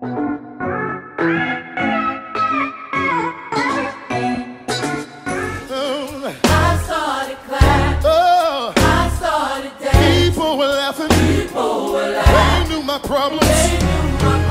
problems. They knew my They knew my problems.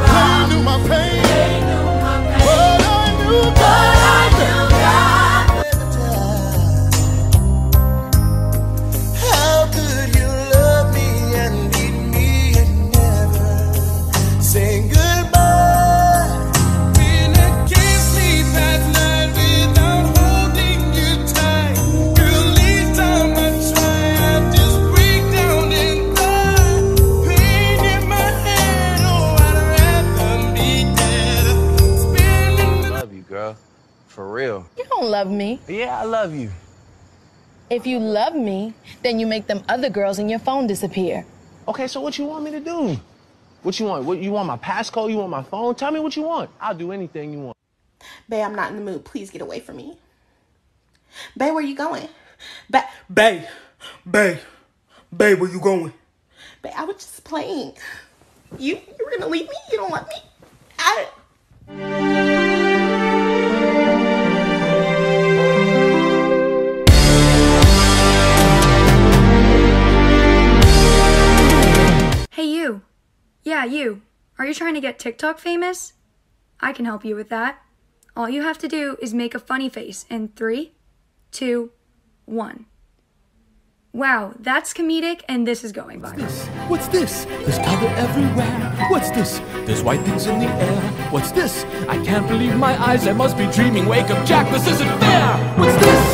For real. You don't love me. Yeah, I love you. If you love me, then you make them other girls in your phone disappear. Okay, so what you want me to do? What you want? What you want my passcode? You want my phone? Tell me what you want. I'll do anything you want. Bae, I'm not in the mood. Please get away from me. Bae, where you going? Bae, Bae, Bae, Bae, where you going? Bae, I was just playing. You, you were gonna leave me? You don't love me? Yeah, you. Are you trying to get TikTok famous? I can help you with that. All you have to do is make a funny face in three, two, one. Wow, that's comedic, and this is going viral. What's this? There's color everywhere. What's this? There's white things in the air. What's this? I can't believe my eyes. I must be dreaming. Wake up, Jack. This isn't fair. What's this?